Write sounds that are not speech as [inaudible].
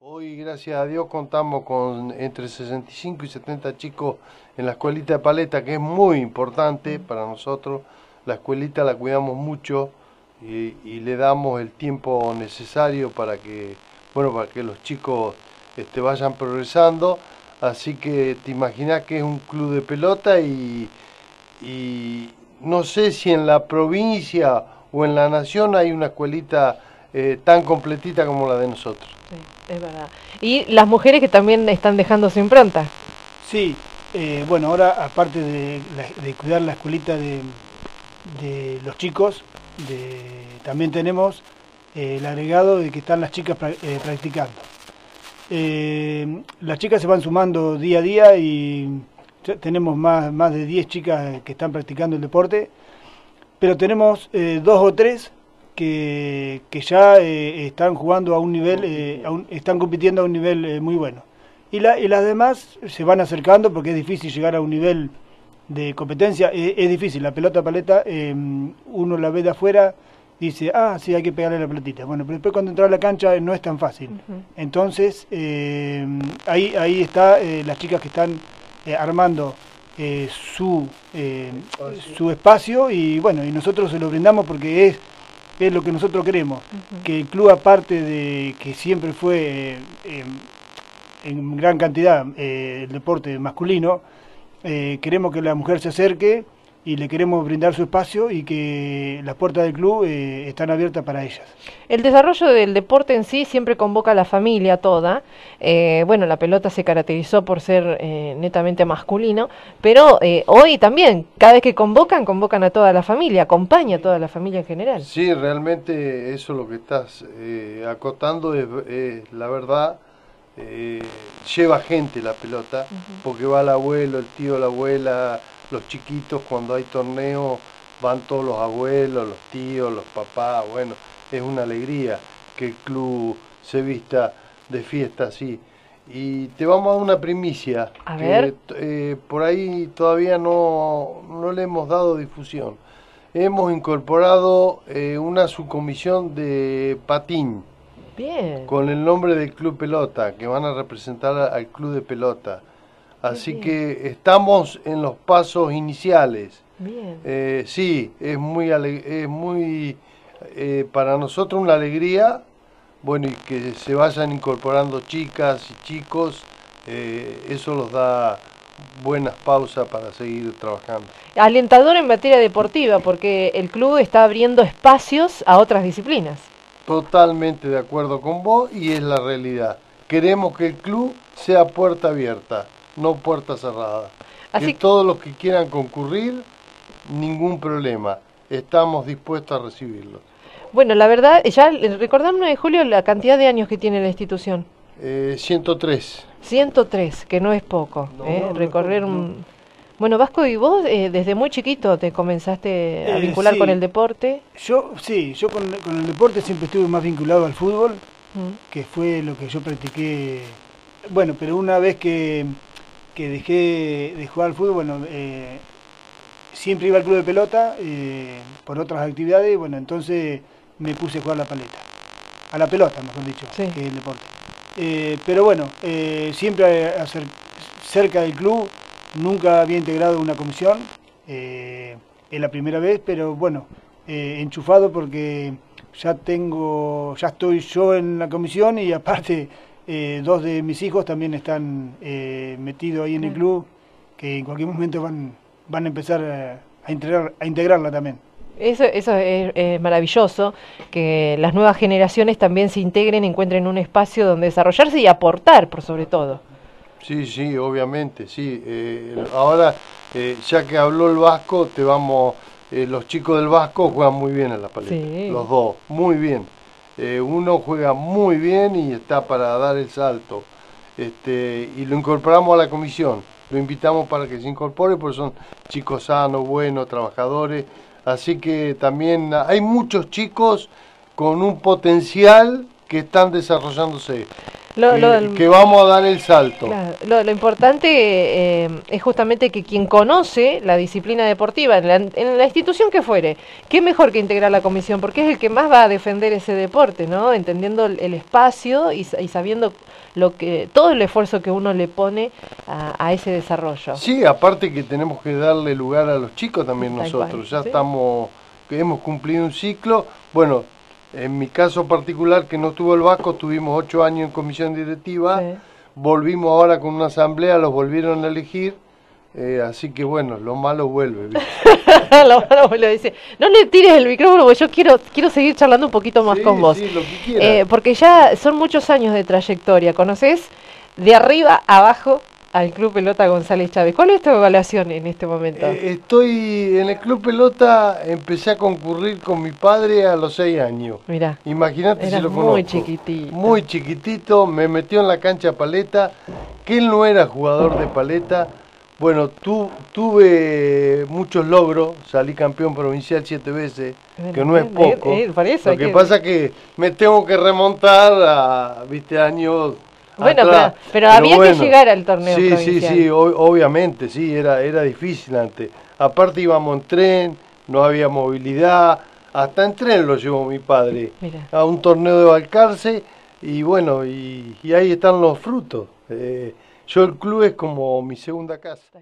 Hoy, gracias a Dios, contamos con entre 65 y 70 chicos en la escuelita de paleta, que es muy importante para nosotros. La escuelita la cuidamos mucho y, le damos el tiempo necesario para que, bueno, para que los chicos este, vayan progresando. Así que te imaginas que es un club de pelota y, y no sé si en la provincia o en la nación hay una escuelita eh, tan completita como la de nosotros. Sí, es verdad. Y las mujeres que también están dejando su impronta. Sí, eh, bueno, ahora aparte de, cuidar la escuelita de, los chicos, también tenemos eh, el agregado de que están las chicas practicando. las chicas se van sumando día a día y tenemos más, más de 10 chicas que están practicando el deporte, pero tenemos dos o tres que, ya eh, están jugando a un nivel, eh, están compitiendo a un nivel eh, muy bueno. Y, la, y las demás se van acercando porque es difícil llegar a un nivel de competencia, es, difícil, la pelota paleta, uno la ve de afuera, dice, ah, sí, hay que pegarle la pelotita. Bueno, pero después cuando entra a la cancha no es tan fácil. Entonces, ahí, ahí está las chicas que están armando su, su espacio y bueno, y nosotros se lo brindamos porque es es lo que nosotros queremos, que el club aparte de que siempre fue eh, en gran cantidad eh, el deporte masculino, eh, queremos que la mujer se acerque y le queremos brindar su espacio y que las puertas del club eh, están abiertas para ellas. El desarrollo del deporte en sí siempre convoca a la familia toda. Eh, bueno, la pelota se caracterizó por ser eh, netamente masculino, pero hoy también, cada vez que convocan, convocan a toda la familia, acompaña a toda la familia en general. Sí, realmente eso lo que estás acotando es, la verdad. lleva gente la pelota, porque va el abuelo, el tío, la abuela, los chiquitos cuando hay torneos van todos los abuelos, los tíos, los papás, bueno, es una alegría que el club se vista de fiesta así. Y te vamos a dar una primicia, a que eh, por ahí todavía no, no, le hemos dado difusión. Hemos incorporado eh, una subcomisión de patín. Bien. Con el nombre del Club Pelota, que van a representar al Club de Pelota. Así que estamos en los pasos iniciales. Bien. Eh, sí, es muy, es muy eh, para nosotros una alegría, bueno, y que se vayan incorporando chicas y chicos, eh, eso los da buenas pausas para seguir trabajando. Alentador en materia deportiva, porque el club está abriendo espacios a otras disciplinas. Totalmente de acuerdo con vos y es la realidad. Queremos que el club sea puerta abierta no puerta cerrada. Así que todos los que quieran concurrir, ningún problema. Estamos dispuestos a recibirlos. Bueno, la verdad, ya recordamos de Julio la cantidad de años que tiene la institución. Eh, 103. 103, que no es poco. ¿eh? Recorrer un... Bueno, Vasco, ¿y vos eh, desde muy chiquito te comenzaste a eh, vincular con el deporte? Yo, sí, yo con, el deporte siempre estuve más vinculado al fútbol, mm. que fue lo que yo practiqué. Bueno, pero una vez que que dejé de jugar al fútbol, bueno, eh, siempre iba al club de pelota eh, por otras actividades, bueno, entonces me puse a jugar la paleta, a la pelota, mejor dicho, que el deporte. Eh, pero bueno, siempre cerca del club, nunca había integrado una comisión, es la primera vez, pero bueno, enchufado porque ya tengo, ya estoy yo en la comisión y aparte eh, dos de mis hijos también están eh, metidos ahí en el club, que en cualquier momento van, van a empezar a, integrar, a integrarla también. Eso, eso es, maravilloso, que las nuevas generaciones también se integren, encuentren un espacio donde desarrollarse y aportar, por sobre todo. Sí, sí, obviamente, sí. Eh, ahora, ya que habló el Vasco, te vamos, los chicos del Vasco juegan muy bien en la paleta, los dos, muy bien. Eh, uno juega muy bien y está para dar el salto. Este, y lo incorporamos a la comisión, lo invitamos para que se incorpore porque son chicos sanos, buenos, trabajadores. Así que también hay muchos chicos con un potencial que están desarrollándose. Que, vamos a dar el salto. lo, importante eh, es justamente que quien conoce la disciplina deportiva en la, institución que fuere, qué mejor que integrar la comisión, porque es el que más va a defender ese deporte, ¿no? Entendiendo el, espacio y, sabiendo lo que todo el esfuerzo que uno le pone a, ese desarrollo. Sí, aparte que tenemos que darle lugar a los chicos también nosotros. ya estamos, que hemos cumplido un ciclo. Bueno, en mi caso particular, que no tuvo el Vasco, tuvimos ocho años en comisión directiva, volvimos ahora con una asamblea, los volvieron a elegir, eh, así que bueno, lo malo vuelve. [laughs] lo malo vuelve, dice, no le tires el micrófono, porque yo quiero, quiero seguir charlando un poquito más con vos. Sí, lo que eh, porque ya son muchos años de trayectoria, ¿conoces? De arriba abajo al Club Pelota González Chávez. ¿Cuál es tu evaluación en este momento? Eh, estoy en el Club Pelota, empecé a concurrir con mi padre a los seis años. Mira. Imagínate si lo conozco. Muy chiquitito. Muy chiquitito, me metió en la cancha paleta, que él no era jugador de paleta. Bueno, tu, tuve muchos logros, salí campeón provincial siete veces, que no es poco. lo que, pasa es que me tengo que remontar a, viste, años bueno, pero, había que llegar al torneo. Sí, sí, sí, obviamente, sí, era, era difícil antes. Aparte íbamos en tren, no había movilidad, hasta en tren lo llevó mi padre a un torneo de Balcarce y bueno, y, ahí están los frutos. Eh, yo el club es como mi segunda casa.